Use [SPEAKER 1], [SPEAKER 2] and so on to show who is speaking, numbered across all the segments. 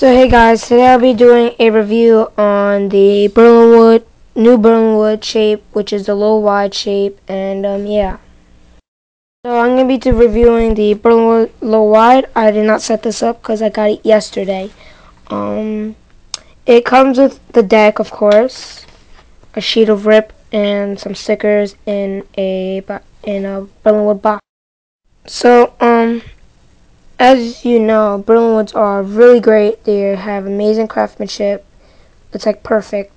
[SPEAKER 1] So hey guys, today I'll be doing a review on the Berlinwood, new Berlinwood shape, which is the low wide shape, and um, yeah. So I'm going to be reviewing the Berlinwood low wide. I did not set this up because I got it yesterday. Um, it comes with the deck, of course, a sheet of rip, and some stickers in a in a Berlinwood box. So um, as you know, Berlinwoods are really great. They have amazing craftsmanship. It's like perfect.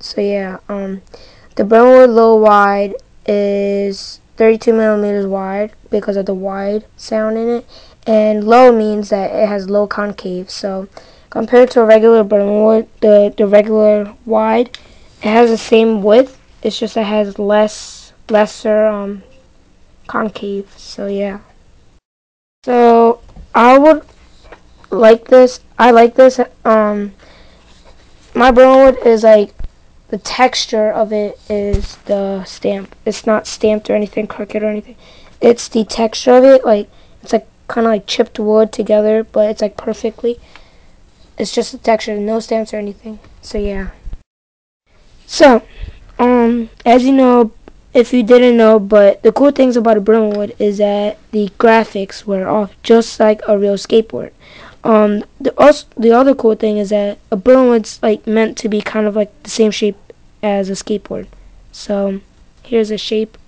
[SPEAKER 1] So yeah, um, the Berlinwood low wide is 32 millimeters wide because of the wide sound in it, and low means that it has low concave. So compared to a regular Berlinwood, the the regular wide, it has the same width. It's just it has less lesser um concave. So yeah. So I would like this. I like this. Um, my Berlinwood is like the texture of it is the stamp. It's not stamped or anything crooked or anything. It's the texture of it. Like it's like kind of like chipped wood together, but it's like perfectly. It's just the texture, no stamps or anything. So yeah. So, um, as you know, if you didn't know, but the cool things about a Berlinwood is that the graphics were off just like a real skateboard. Um, the also, the other cool thing is that a Berlinwood's like meant to be kind of like the same shape as a skateboard. So here's a shape.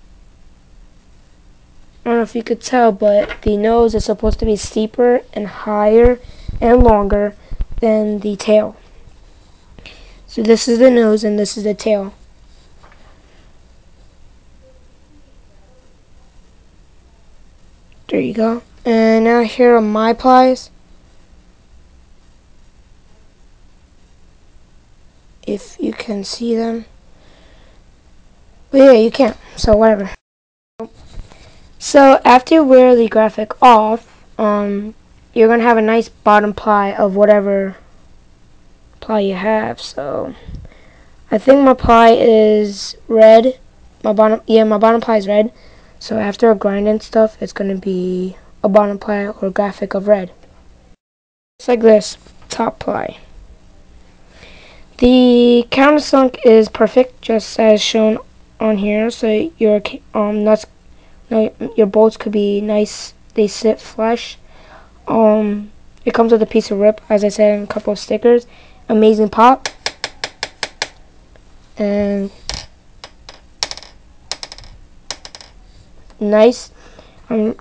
[SPEAKER 1] I don't know if you could tell, but the nose is supposed to be steeper and higher and longer than the tail. So this is the nose and this is the tail. There you go. And now here are my plies. If you can see them. But yeah, you can't. So whatever. So after you wear the graphic off, um, you're going to have a nice bottom ply of whatever ply you have. So I think my ply is red. My bottom, yeah, my bottom ply is red. So after a grind and stuff, it's going to be a bottom ply or graphic of red. It's like this, top ply. The countersunk is perfect, just as shown on here. So your um nuts, no, your bolts could be nice. They sit flush. Um, it comes with a piece of rip, as I said, and a couple of stickers. Amazing pop. And nice, um,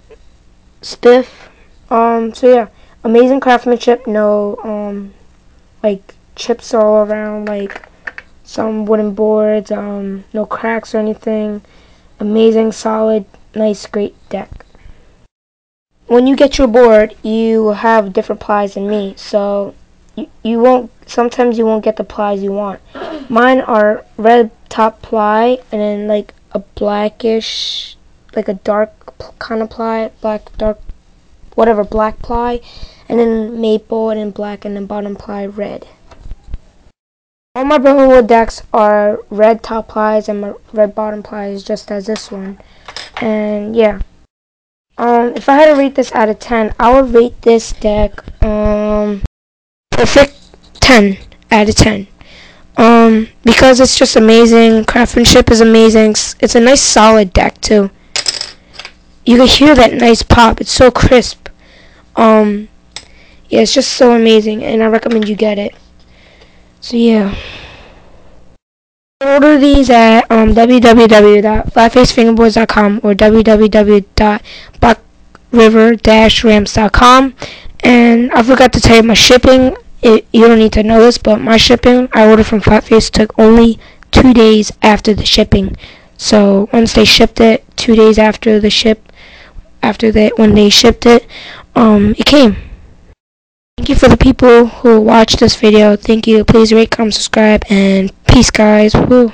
[SPEAKER 1] stiff. Um, so yeah, amazing craftsmanship. No, um, like chips all around, like some wooden boards. Um, no cracks or anything. Amazing, solid, nice, great deck. When you get your board, you have different plies than me. So you, you won't. Sometimes you won't get the plies you want. Mine are red top ply and then like a blackish like a dark kind of ply, black, dark, whatever, black ply, and then maple, and then black, and then bottom ply red. All my Berlinwood decks are red top plies and red bottom plies, just as this one. And yeah. Um, if I had to rate this out of 10, I would rate this deck, um, perfect 10 out of 10. Um, because it's just amazing, craftsmanship is amazing, it's a nice solid deck too you can hear that nice pop. It's so crisp. Um, yeah, it's just so amazing, and I recommend you get it. So yeah. Order these at um, www.flatfacefingerboards.com or www.blackriver-ramps.com. And I forgot to tell you my shipping. It, you don't need to know this, but my shipping I ordered from Flatface took only two days after the shipping. So once they shipped it, two days after the ship, after that when they shipped it, um, it came. Thank you for the people who watched this video. Thank you. Please rate, comment, subscribe, and peace, guys. Woo.